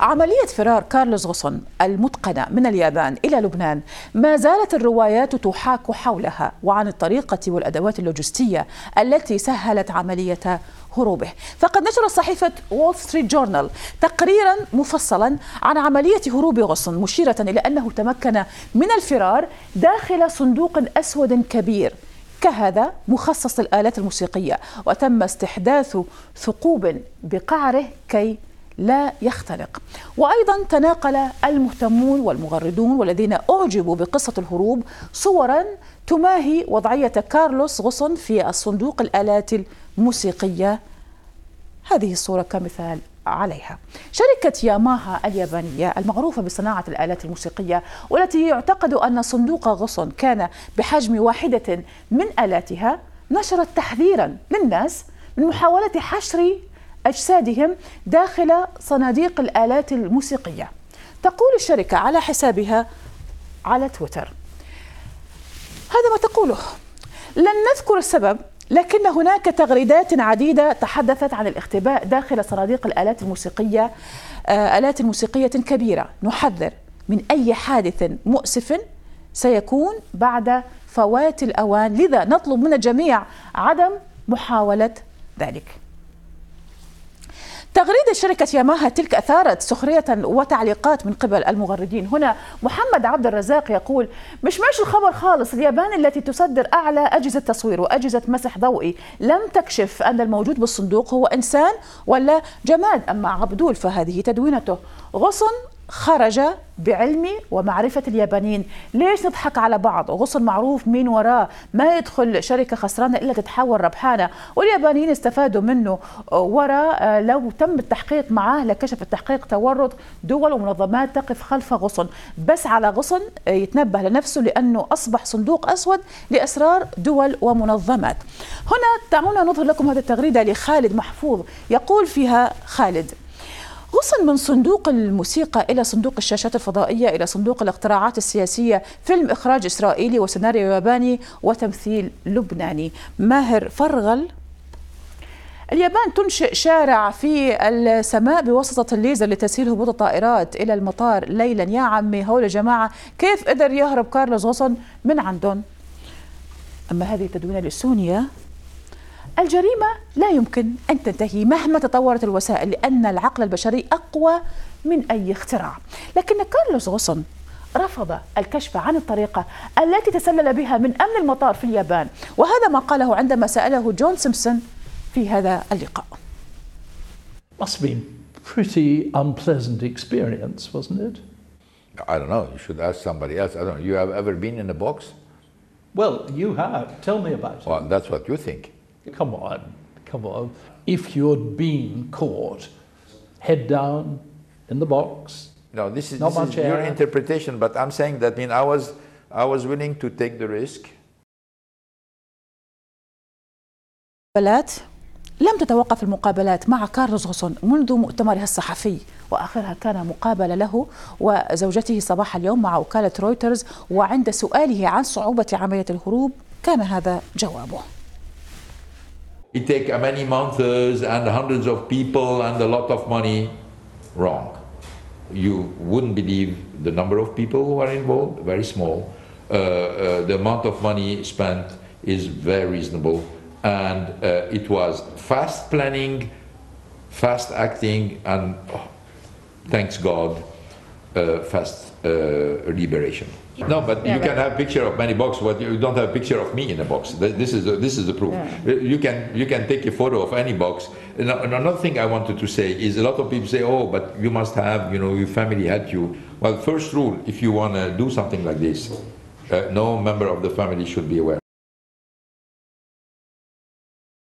عملية فرار كارلوس غصن المتقنة من اليابان إلى لبنان. ما زالت الروايات تحاك حولها وعن الطريقة والأدوات اللوجستية التي سهلت عملية هروبه. فقد نشرت صحيفة وول ستريت جورنال تقريرا مفصلا عن عملية هروب غصن مشيرة إلى أنه تمكن من الفرار داخل صندوق أسود كبير. كهذا مخصص للآلات الموسيقية وتم استحداث ثقوب بقعره كي لا يختنق وأيضا تناقل المهتمون والمغردون والذين أعجبوا بقصة الهروب صورا تماهي وضعية كارلوس غصن في الصندوق الآلات الموسيقية. هذه الصورة كمثال عليها. شركة ياماها اليابانية المعروفة بصناعة الآلات الموسيقية والتي يعتقد أن صندوق غصن كان بحجم واحدة من آلاتها نشرت تحذيرا للناس من محاولة حشر أجسادهم داخل صناديق الآلات الموسيقية. تقول الشركة على حسابها على تويتر. هذا ما تقوله. لن نذكر السبب لكن هناك تغريدات عديدة تحدثت عن الاختباء داخل صناديق الآلات الموسيقية آلات موسيقية كبيرة. نحذر من أي حادث مؤسف سيكون بعد فوات الأوان. لذا نطلب من الجميع عدم محاولة ذلك. تغريدة شركة ياماها تلك أثارت سخرية وتعليقات من قبل المغردين. هنا محمد عبد الرزاق يقول مش ماشي الخبر خالص. اليابان التي تصدر أعلى أجهزة تصوير وأجهزة مسح ضوئي لم تكشف أن الموجود بالصندوق هو إنسان ولا جماد. أما عبدول فهذه تدوينته. غصن خرج بعلم ومعرفة اليابانيين. ليش نضحك على بعض؟ غصن معروف مين وراه ما يدخل شركة خسرانة إلا تتحول ربحانة واليابانيين استفادوا منه. وراء لو تم التحقيق معاه لكشف التحقيق تورط دول ومنظمات تقف خلف غصن. بس على غصن يتنبه لنفسه لأنه أصبح صندوق أسود لأسرار دول ومنظمات. هنا دعونا نظهر لكم هذه التغريدة لخالد محفوظ. يقول فيها خالد غصن من صندوق الموسيقى إلى صندوق الشاشات الفضائية إلى صندوق الاختراعات السياسية فيلم إخراج إسرائيلي وسيناريو ياباني وتمثيل لبناني. ماهر فرغل اليابان تنشئ شارع في السماء بواسطة الليزر لتسهيل هبوط الطائرات إلى المطار ليلا. يا عمي هول جماعة كيف قدر يهرب كارلوس غصن من عندهم؟ أما هذه تدوينة لسونيا الجريمة لا يمكن أن تنتهي مهما تطورت الوسائل لأن العقل البشري أقوى من أي اختراع لكن كارلوس غصن رفض الكشف عن الطريقة التي تسلل بها من أمن المطار في اليابان وهذا ما قاله عندما سأله جون سيمسون في هذا اللقاء Must been pretty unpleasant experience, wasn't it? I don't know. You should ask somebody else. I don't know. You have ever been in a box? Well, you have. Tell me about it. Well, that's what you think. Come on, come on. If you'd been caught, head down in the box. No, this is, this is your interpretation, but I'm saying that I, mean, I, was, I was willing to take the risk. مقابلات لم تتوقف المقابلات مع كارلوس غوسون منذ مؤتمرها الصحفي وآخرها كان مقابلة له وزوجته صباح اليوم مع وكالة رويترز وعند سؤاله عن صعوبة عملية الهروب كان هذا جوابه It take many months and hundreds of people and a lot of money. Wrong. You wouldn't believe the number of people who are involved. Very small. Uh, uh, the amount of money spent is very reasonable, and uh, it was fast planning, fast acting, and oh, thanks God, uh, fast uh, liberation. No, but Yeah, you can have picture of many boxes, but you don't have a picture of me in a box. This is the, this is the proof. You can you can take a photo of any box. And another thing I wanted to say is a lot of people say, oh, but you must have you know your family help you. Well, first rule, if you want to do something like this, uh, no member of the family should be aware.